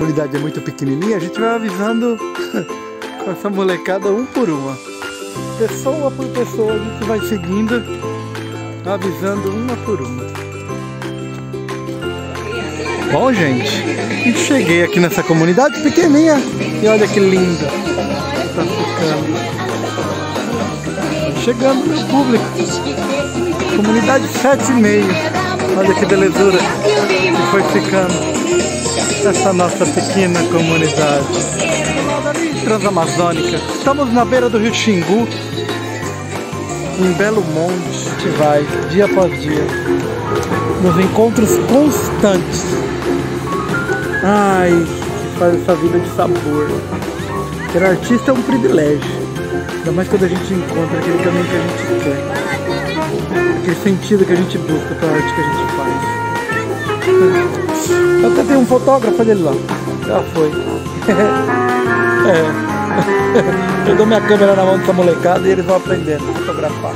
comunidade é muito pequenininha, a gente vai avisando essa molecada um por uma. Pessoa por pessoa, a gente vai seguindo, avisando uma por uma. Bom, gente, cheguei aqui nessa comunidade pequenininha e olha que linda. Tá ficando. Chegando meu público. Comunidade 7,5. Olha que belezura que foi ficando essa nossa pequena comunidade. Transamazônica. Estamos na beira do rio Xingu, em Belo Monte. Gente vai dia após dia, nos encontros constantes. Ai, faz essa vida de sabor. Ser artista é um privilégio. Ainda mais quando a gente encontra aquele caminho que a gente quer. Aquele sentido que a gente busca para a arte que a gente faz. Até tem um fotógrafo ali lá. Já foi. é. Eu dou minha câmera na mão dessa molecada e eles vão aprendendo a fotografar.